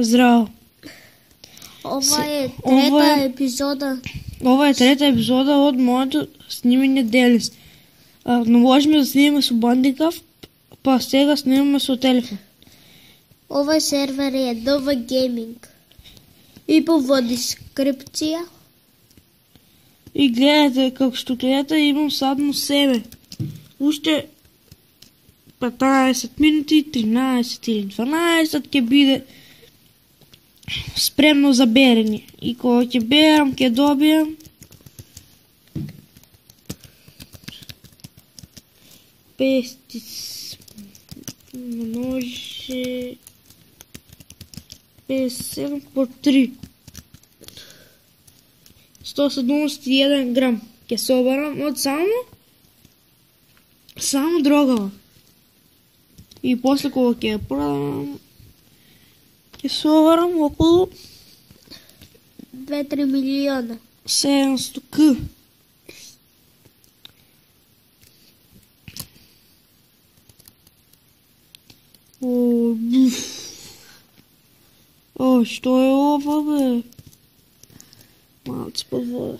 Здрав! Ова е ова трета е- епизода. Ова е трета епизода од моето снимање Делис. А, наложиме да снимаме со бандикав, па сега снимаме со телефон. Овој сервер е Nova Gaming. И по во дескрипција И гледате, како што гледате, имам садно себе. Уште 15 минути, 13 или 12 ќе биде спремно за. И кога ќе берам, ќе добијам пестис множе 57 по 3 171 грам. Ќе соберам од само само дрогава. И после кога ќе продам ќе соберам околу 2-3 милиона. 700 к. О. О, што е ова, бе? Малце под вода.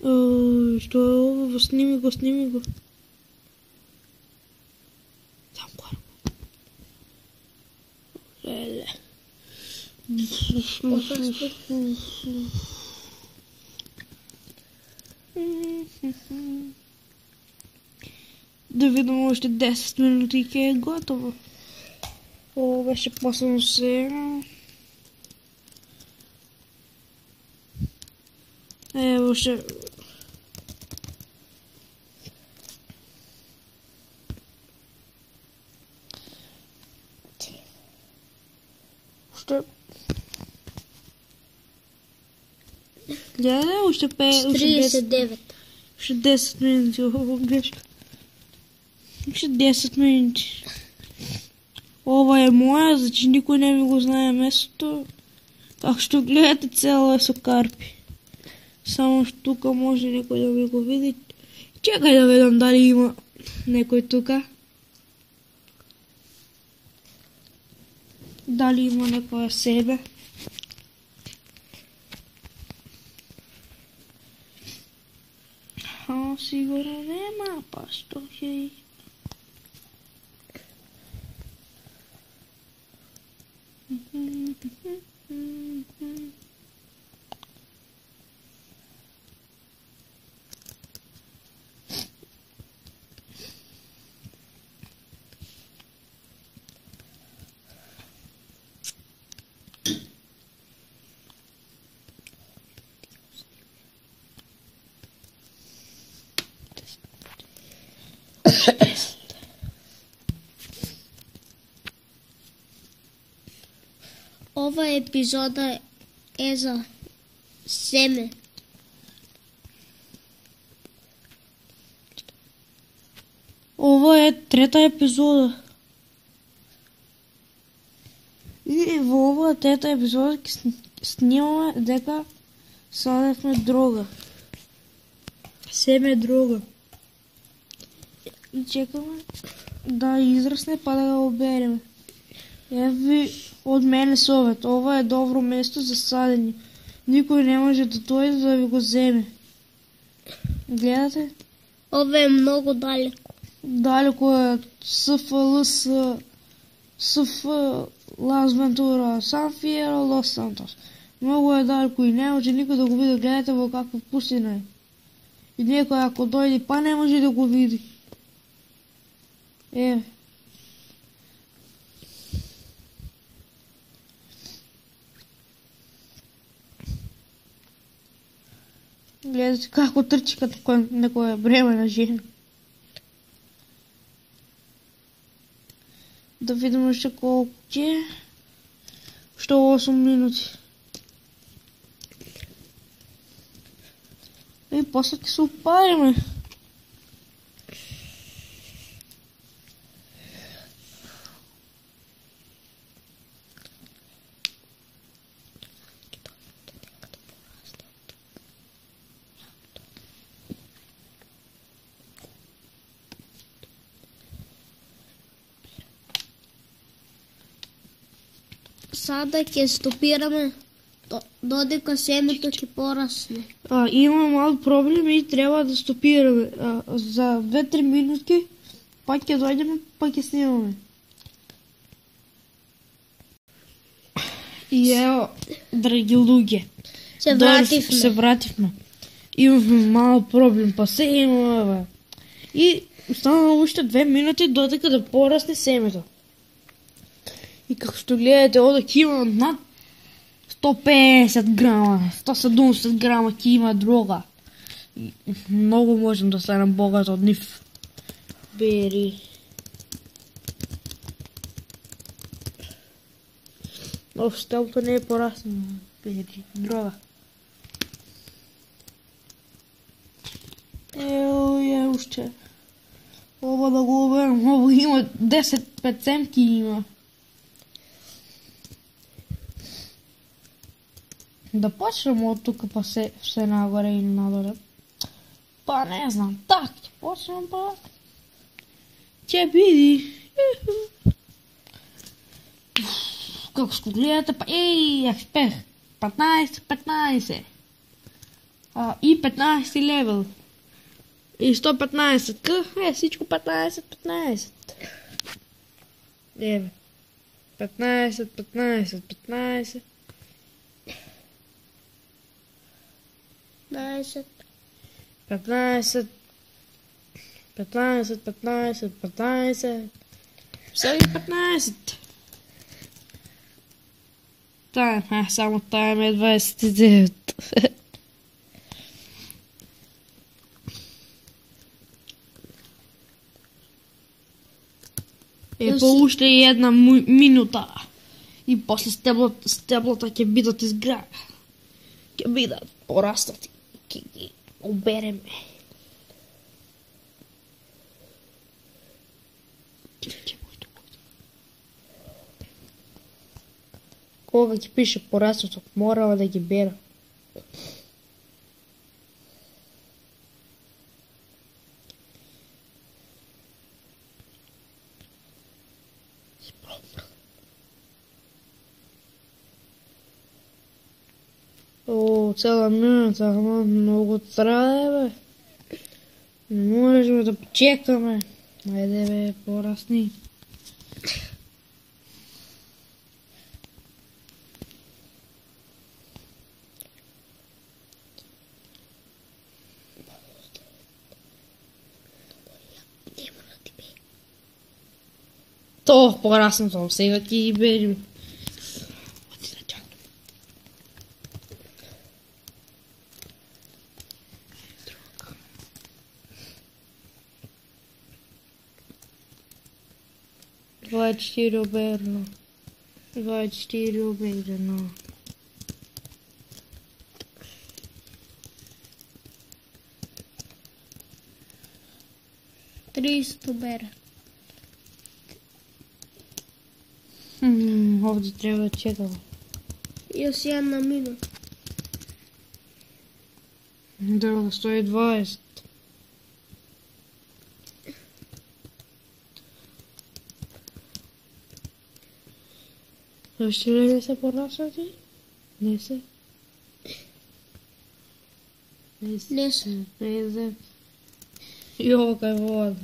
О, што е ова? Сними го, сними го. Там горе. Леле. Да видим още 10 минути и ќе е готово. Ovo беше послано сега. Ево ще... Ще... Гледай, още 5, още 10, 39. още 10 минути. Още 10 минути. Ова е моја, значи никој не ми го знае местото. Како што гледате, е со карпи. Само тука може некој да ми го види. Чекај да видам дали има некој тука. Дали има некоја себе. А, сигурно нема, па што ќе... Ова епизода е за семе. Ова е трета епизода. И во оваа трета епизода снимаме дека садевме дрога. Семе дрога. И чекаме да израсне па да го обереме. Еви од мене совет. Ова е добро место за садење. Никој не може да дојде да ви го земе. Гледате? Ова е многу далеко. Далеко е СФЛС, СФ, Лас Вентура, Сан Фиеро, Лос Сантос. Многу е далеко и не може никој да го види. Гледате во каква пустина е. И некој ако дојде па не може да го види. Е. Гледате како трчи като кој, некоја бремена жена. Да видим уште колку ќе. Уште 8 минути. И после ќе се упариме. Сада ќе стопираме до- додека семето ќе порасне. А, има мал проблем и трябва да стопираме. А, за 2-3 минутки пак ќе дојдеме, пак ќе снимаме. И ево, драги луѓе, Се вративме. Се вративме. Имавме мал проблем, па се имаме. И останало уште 2 минути додека да порасне семето. И како што гледате, ќе има над 150 грама, 170 грама ќе има дрога. И Многу можем да станем богат од нив. Бери. Стелото не е пораснало. Бери, дрога. Ео, е уште. Ова да го оберам, ово има 10 пецемки има. Да почнем од тука па се, се нагоре или надоле. Па не знам, так, ќе почнем па... Ќе биди. Како што гледате, па еј, еспех. 15, 15. А, и 15 левел. И 115 к, е, всичко 15, 15. Еве. 15, 15, 15. 15. 15, 15, 15, 15, все 15. Тайм, а, само тайм е 29. Е, уште една минута. И после стеблата, стеблата ќе бидат изграна. Ќе бидат порастати. Ќе ги обереме. Кога ќе пише порастото, морала да ги бера. О, цела минута, ама многу трае, бе. Не можеме да почекаме. Ајде, бе, порасни. То, порасна съм, сега ќе ги Vou assistir o Berno. Vou assistir o Berno. Triste, Bera. Hum, ovdje treba čekalo. Još jedna minuta. Dobro, 120. Ще ли да се пораснати? Не се. Не се. Не се. Не се. Йо, кај вода.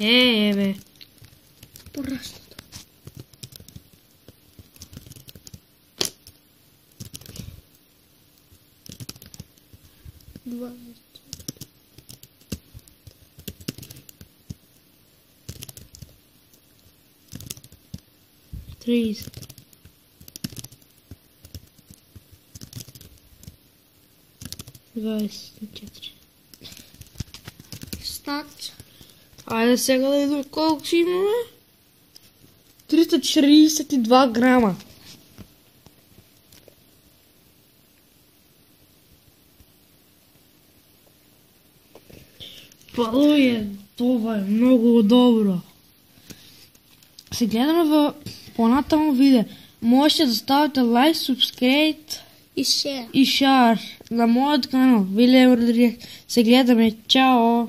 Е, е. Двадесет и четири. Стат. Айде сега да видим колко си имаме. 342 грама. Палуе, това е много добро. Се гледаме в понатамо видео. Можете да ставите лайк, subscribe И шея. и шар на моят канал. Виле Родригес. Се гледаме. Чао!